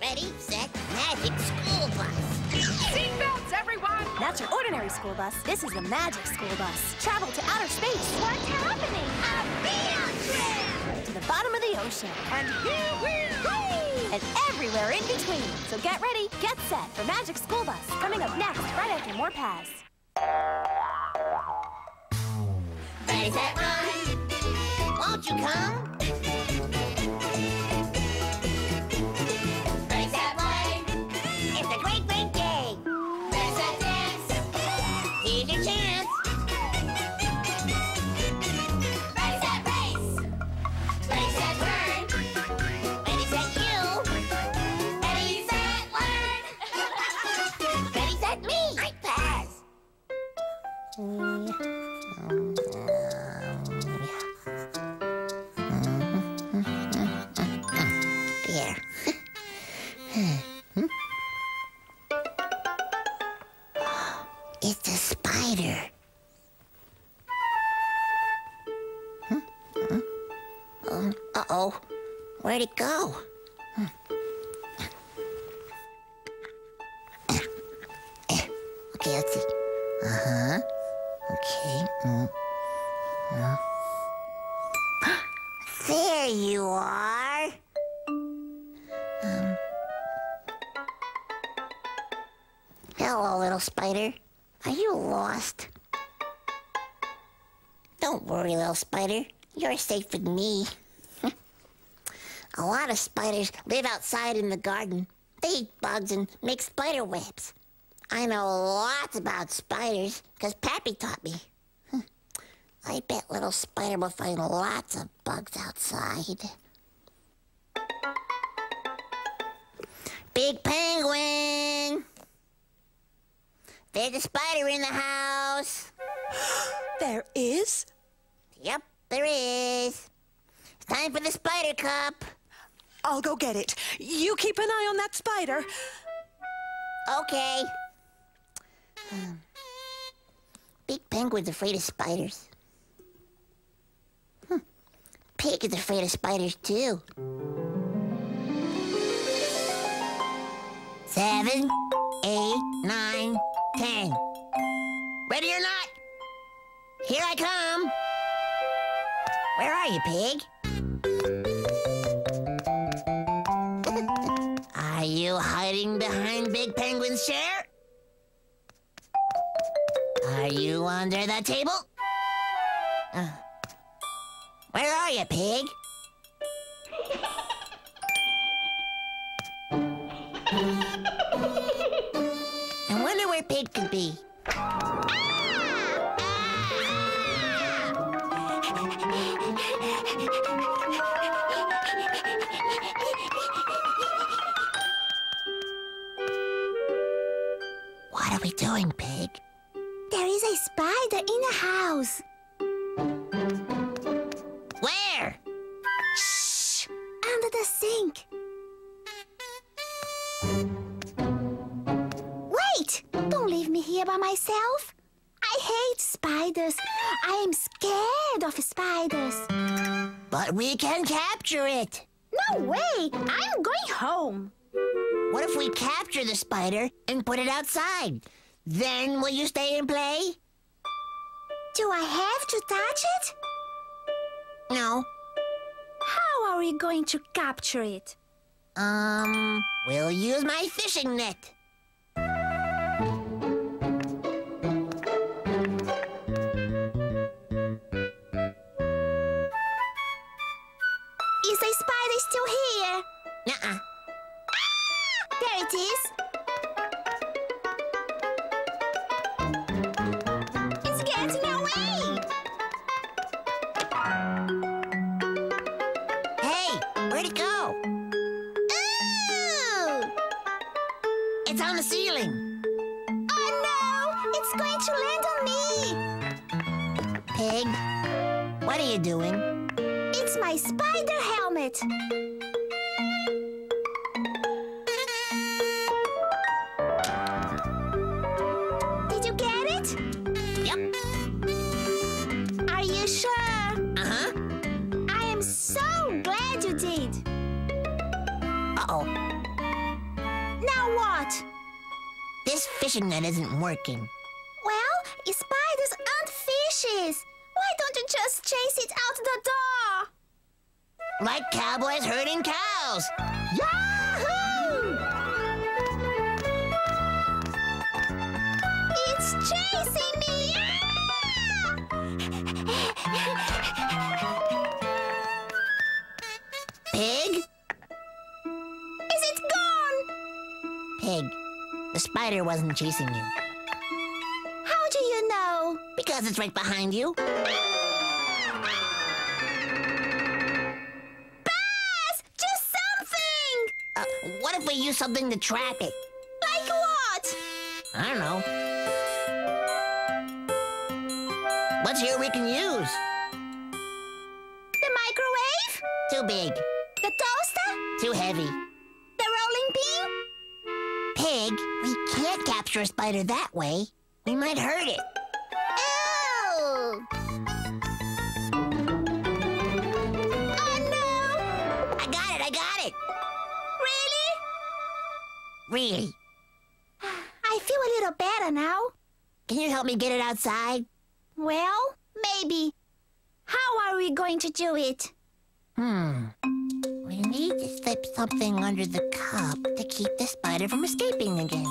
Ready, set, magic school bus. Seatbelts, everyone! That's your ordinary school bus. This is the Magic School Bus. Travel to outer space. What's happening? A field trip! To the bottom of the ocean. And here we go! And everywhere in between. So get ready, get set for Magic School Bus. Coming up next, right after more Paz. Ready, set, run. Won't you come? Where'd it go? Okay, let's see. Uh-huh. Okay. mm. Uh. There you are. Um. Hello, little spider. Are you lost? Don't worry, little spider. You're safe with me. A lot of spiders live outside in the garden. They eat bugs and make spider webs. I know lots about spiders because Pappy taught me. I bet little spider will find lots of bugs outside. Big penguin! There's a spider in the house. There is? Yep, there is. It's time for the spider cup. I'll go get it. You keep an eye on that spider. Okay. Um, Big penguin's afraid of spiders. Hmm. Pig is afraid of spiders too. Seven, eight, nine, ten. Ready or not? Here I come. Where are you, pig? You hiding behind Big Penguin's chair? Are you under the table? Uh, where are you, pig? I wonder where Pig could be. Doing, Pig? There is a spider in the house. Where? Shh! Under the sink. Wait! Don't leave me here by myself. I hate spiders. I am scared of spiders. But we can capture it. No way! I'm going home. What if we capture the spider and put it outside? Then will you stay and play? Do I have to touch it? No. How are we going to capture it? Um, we'll use my fishing net. It's on the ceiling. Oh no! It's going to land on me. Pig, what are you doing? It's my spider helmet. Fishing net isn't working. Well, spiders and fishes. Why don't you just chase it out the door? Like cowboys herding cows. Yahoo! Spider wasn't chasing you. How do you know? Because it's right behind you. Paz! Do something! Uh, what if we use something to track it? Like what? I don't know. What's here we can use? The microwave? Too big. The toaster? Too heavy. Pig, we can't capture a spider that way. We might hurt it. Oh! Oh no! I got it, I got it. Really? Really. I feel a little better now. Can you help me get it outside? Well, maybe. How are we going to do it? Hmm. We need to slip something under the cup to keep the spider from escaping again.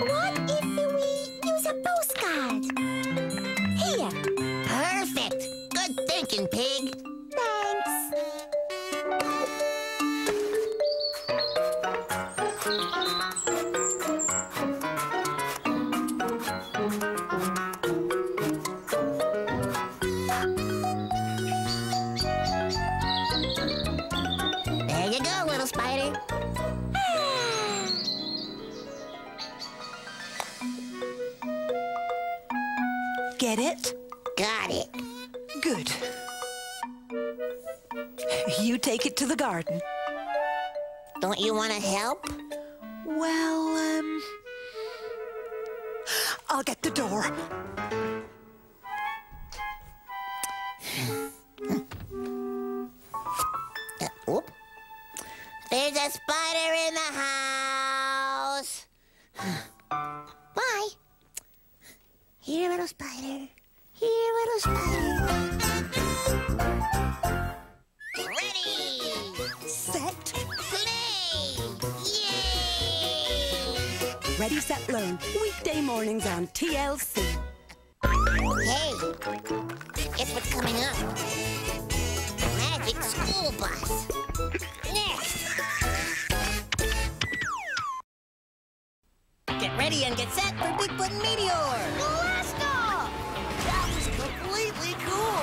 What if we use a postcard? Here. Perfect. Good thinking, pig. Garden. Don't you want to help? Well, um. I'll get the door. Uh. There's a spider in the house. Bye. Here, little spider. Here, little spider. Ready, set, learn. Weekday mornings on TLC. Hey, guess what's coming up? Magic School Bus. Next. Get ready and get set for Bigfoot Meteor. Blast off! That was completely cool.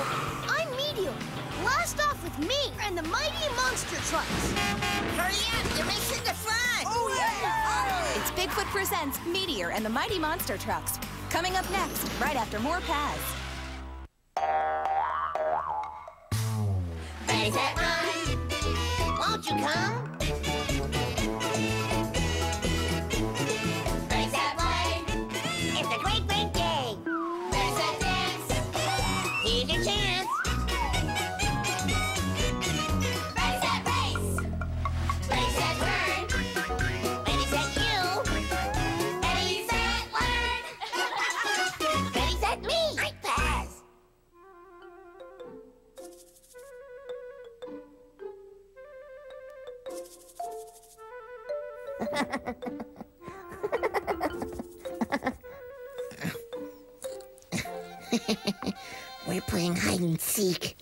I'm Meteor. Blast off with me and the mighty monster trucks. Bigfoot Presents Meteor and the Mighty Monster Trucks. Coming up next, right after more Paz. We're playing hide and seek.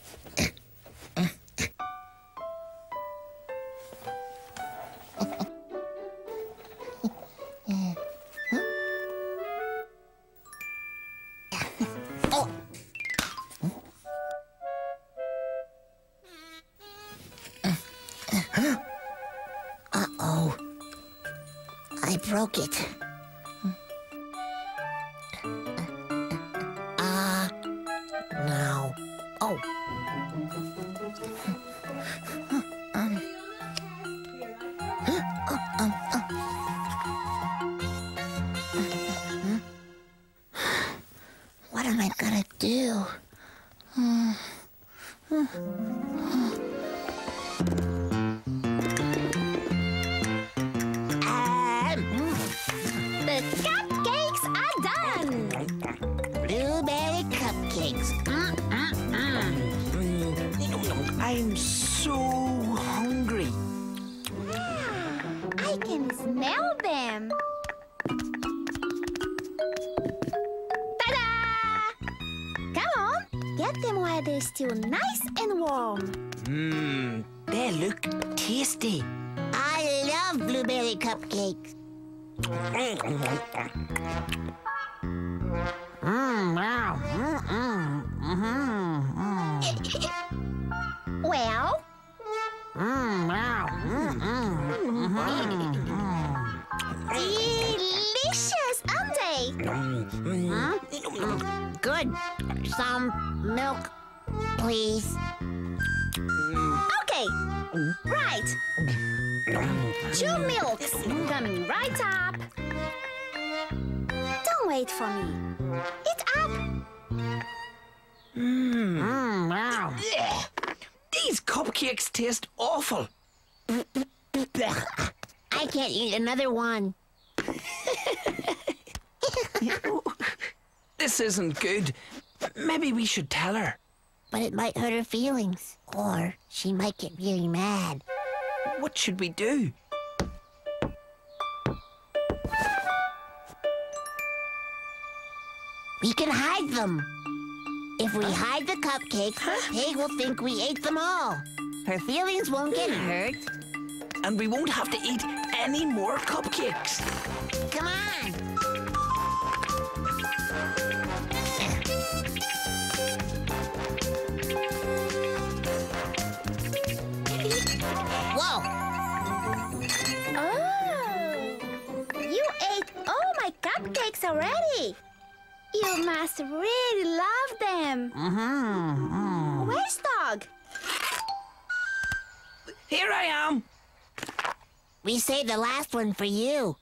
Tasty. I love blueberry cupcakes. Mmm, wow. Mm-mm. Mm-hmm. Well, Mmm, wow. Mm, mm, Delicious, aren't they? Good. Some milk, please. Okay, right. Two milks coming right up. Don't wait for me. Eat up. Mmm, wow. Ugh, These cupcakes taste awful. I can't eat another one. This isn't good. Maybe we should tell her. But it might hurt her feelings. Or she might get really mad. What should we do? We can hide them. If we hide the cupcakes, Pig will think we ate them all. Her feelings won't get hurt. And we won't have to eat any more cupcakes. Whoa! Oh, you ate all my cupcakes already. You must really love them. Mm-hmm. Where's Dog? Here I am. We saved the last one for you.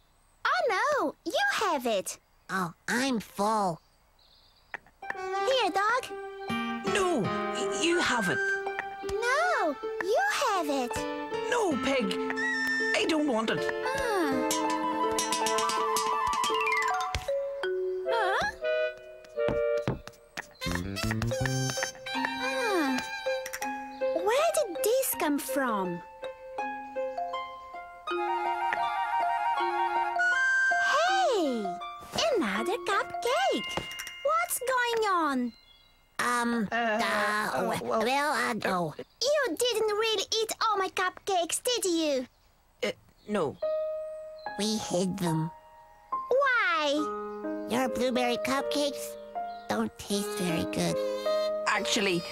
Oh no, you have it. Oh, I'm full. Here, Dog. No, you have it. No, you have it. No, Peg. I don't want it. Hmm. Huh? Hmm. Where did this come from? Hey! Another cupcake! What's going on? Um, uh, w- well, uh, oh. You didn't really eat all my cupcakes, did you? Uh, no. We hid them. Why? Your blueberry cupcakes don't taste very good. Actually,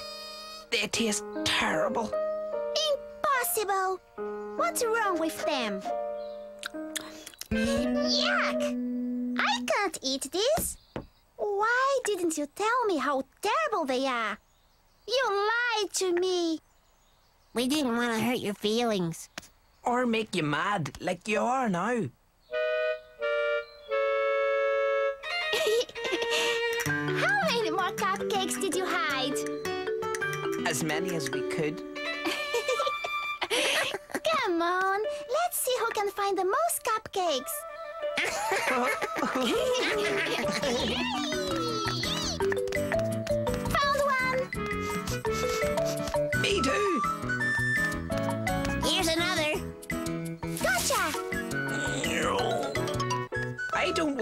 they taste terrible. Impossible! What's wrong with them? Yuck! I can't eat this. Why didn't you tell me how terrible they are? You lied to me. We didn't want to hurt your feelings. Or make you mad like you are now. How many more cupcakes did you hide? As many as we could. Come on, let's see who can find the most cupcakes.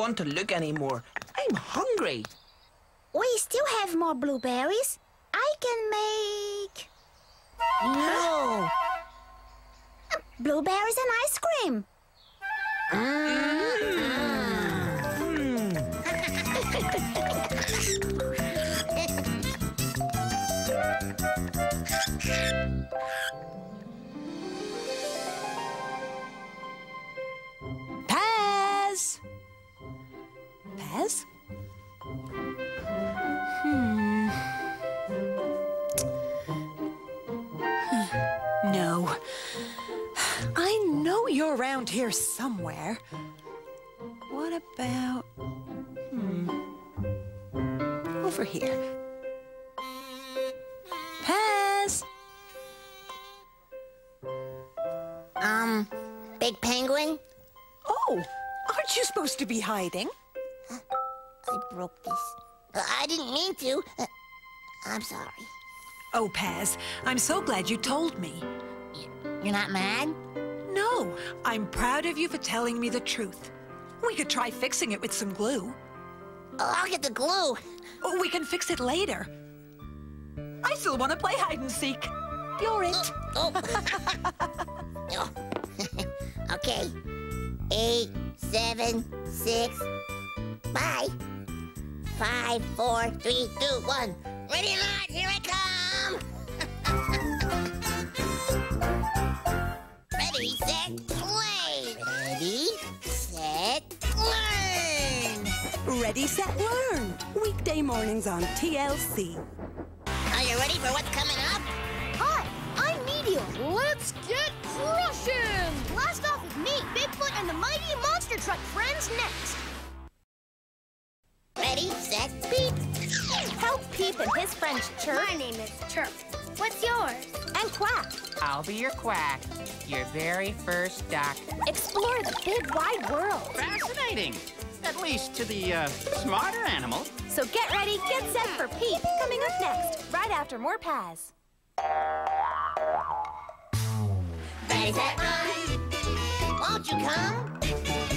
want to look anymore. I'm hungry. We still have more blueberries. I can make No. blueberries and ice cream. Paz! Around here somewhere. What about. Hmm. Over here. Paz! Um, Big Penguin? Oh, aren't you supposed to be hiding? I broke this. Uh, I didn't mean to. Uh, I'm sorry. Oh, Paz, I'm so glad you told me. You're not mad? No, I'm proud of you for telling me the truth. We could try fixing it with some glue. Oh, I'll get the glue. Oh, we can fix it later. I still want to play hide and seek. You're it. Oh. Oh. oh. okay. Eight, seven, six, five, five, four, three, two, one. Ready or not, here I come! Ready, set, learn. Weekday mornings on TLC. Are you ready for what's coming up? Hi, I'm Meteor. Let's get crushing! Blast off with me, Bigfoot, and the mighty monster truck friends next. Ready, set, beep! Help Peep and his friends chirp My name is Chirp. What's yours? and quack. I'll be your quack, your very first doc. Explore the big wide world. Fascinating. At least to the uh, smarter animals. So get ready, get set for Peep, Coming up next, right after more Paz. Ready, set, run! Won't you come?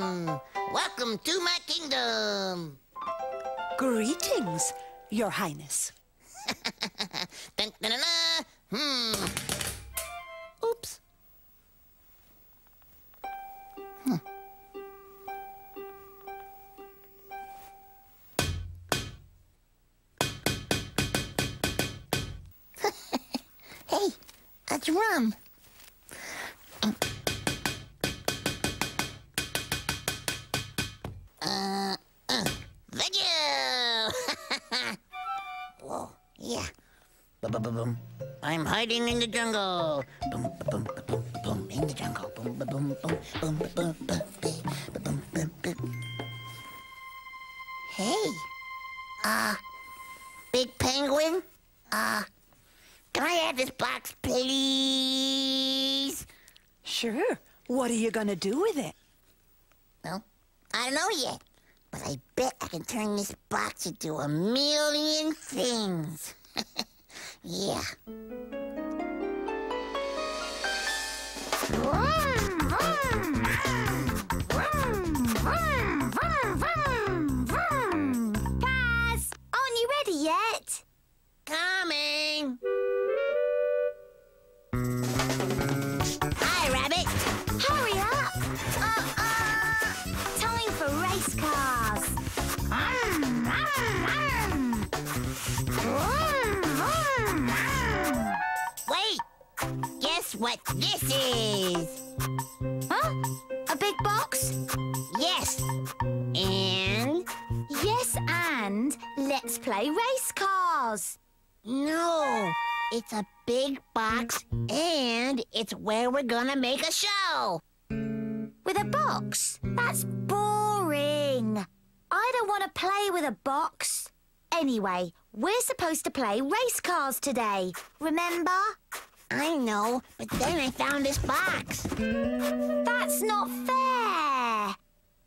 Welcome to my kingdom. Greetings, Your Highness. Dun, dun, dun, dun. Hmm. Oops. Hey, a drum. Yeah. Boom, boom, boom, boom. I'm hiding in the jungle. Boom, boom, boom, boom, boom, in the jungle. Boom, boom, boom, boom, boom, boom, boom, boom, boom, boom. Hey, uh, big penguin. Uh, can I have this box, please? Sure. What are you gonna do with it? Well, I don't know yet, I bet I can turn this box into a million things. yeah. Paz, aren't you ready yet? Coming. Hi, Rabbit. Hurry up! Uh, uh, time for race cars. What this is? Huh? A big box? Yes. And Yes, and let's play race cars. no, it's a big box, and it's where we're gonna make a show. With a box? That's boring. I don't want to play with a box. Anyway, we're supposed to play race cars today. Remember? I know, but then I found this box. That's not fair.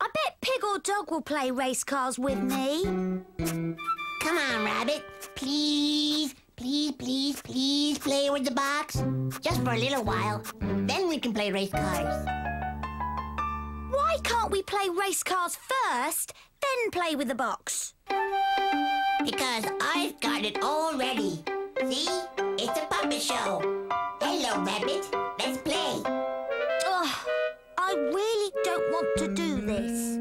I bet Pig or Dog will play race cars with me. Come on, Rabbit. Please, please, please, please play with the box. Just for a little while. Then we can play race cars. Why can't we play race cars first, then play with the box? Because I've got it all ready. See? It's a puppet show. Hello, Rabbit. Let's play. Ugh, I really don't want to do this.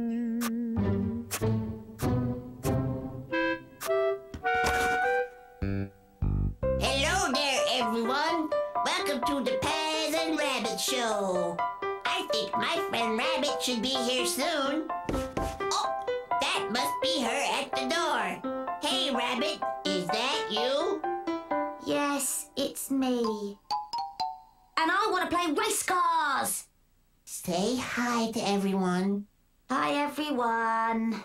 Hello there, everyone. Welcome to the Paz and Rabbit Show. I think my friend Rabbit should be here soon. Oh, that must be her at the door. Hey, Rabbit, is that you? Yes, it's me. And I want to play race cars. Say hi to everyone. Hi, everyone.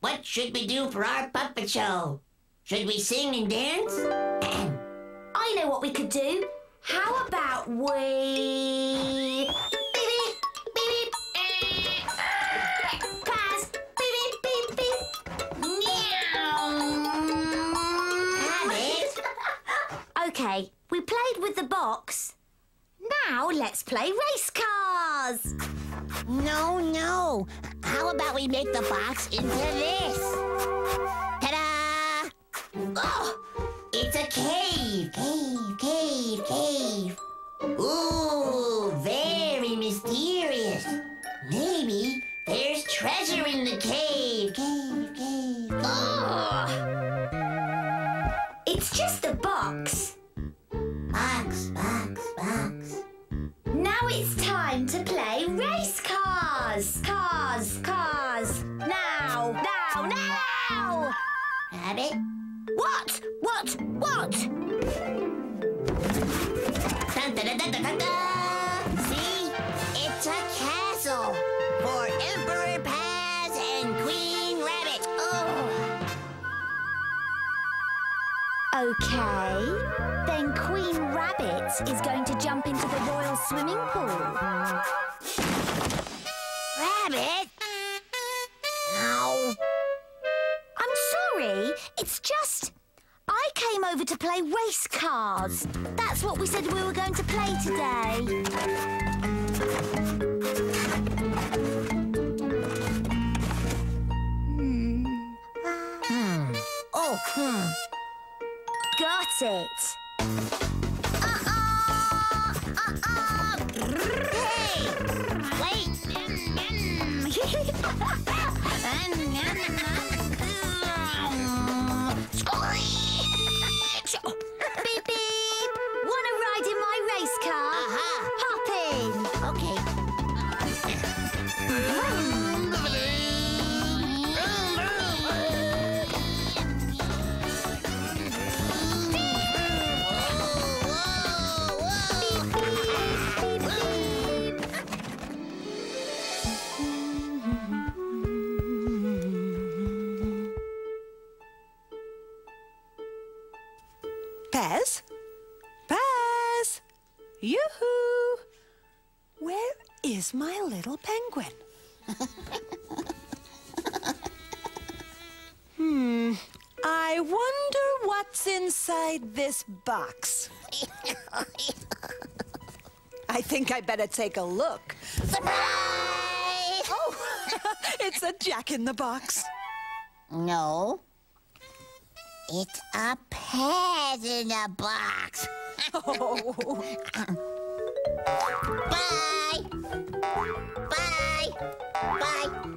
What should we do for our puppet show? Should we sing and dance? I know what we could do. How about we... Beep, beep, beep, beep. Paz, beep, beep, beep, beep. Meow. Rabbit? Okay, we played with the box. Now let's play race cars. No, no. How about we make the box into this? Ta-da! Oh, it's a cave. Cave, cave, cave. Ooh, Rabbit? What? What? What? Dun, dun, dun. See? It's a castle for Emperor Paz and Queen Rabbit. Oh. Okay. Then Queen Rabbit is going to jump into the royal swimming pool. Rabbit? It's just. I came over to play race cars. That's what we said we were going to play today. Hmm. Oh, hmm. Got it. Hey! Wait! little penguin? hmm. I wonder what's inside this box. I think I better take a look. Surprise! Oh, it's a jack in the box. No. It's a pet in a box. Oh. Bye! Bye. Bye.